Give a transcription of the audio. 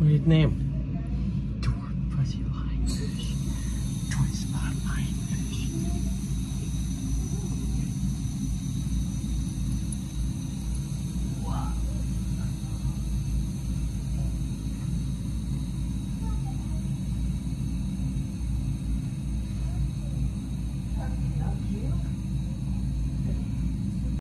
What is his name?